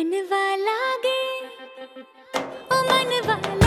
वाला लागे ओ वाला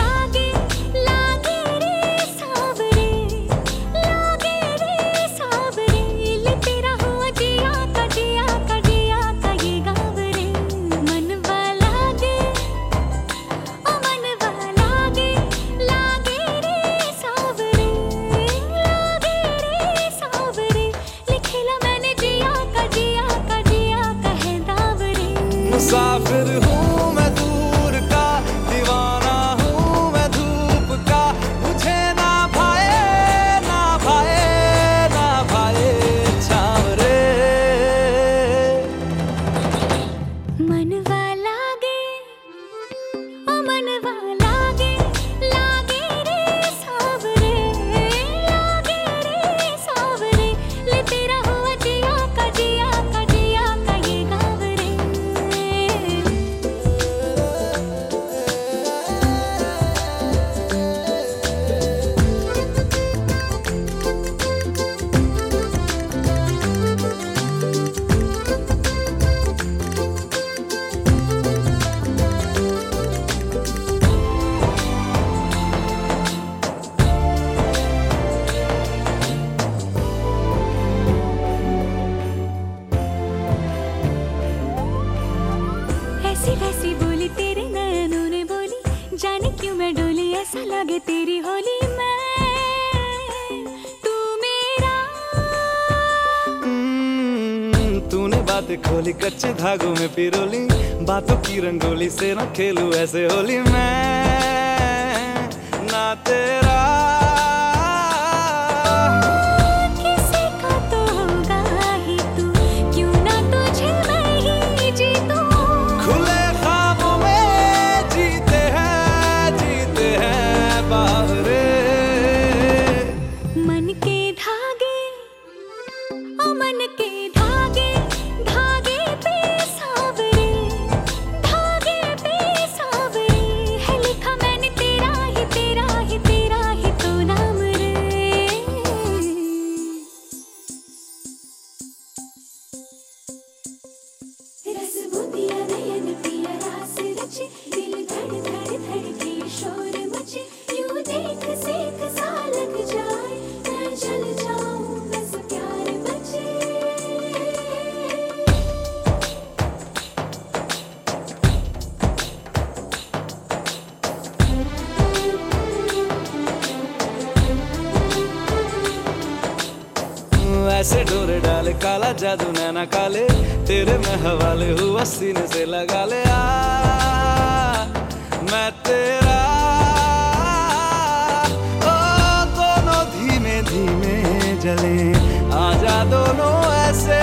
पागल हूँ दूर का, दीवाना हूँ मैं धूप का। मुझे ना भाए ना भाए ना भाए छाव रे हँसी वैसी बोली तेरे नयनों ने बोली। जाने क्यों मैं डोली, ऐसा लगे तेरी होली मैं। तू मेरा। हम्म, तूने बातें खोली, कच्चे धागों में पिरोली। बातों की रंगोली से ना खेलू ऐसे होली मैं। ना तेरा। बाहरे। मन के धागे, ओ मन के धागे धागे पे सावरे, धागे पे सावरे। है लिखा मैंने तेरा ही तेरा ही तेरा ही तो नाम रे। रस बुदिया नयन पिया रास रचे। ऐसे डोरे डाले, काला जादू नैना काले, तेरे में हवाले हुआ सीने से लगा ले आ। मैं तेरा, ओ, दोनों धीमे धीमे जले, आजा दोनों ऐसे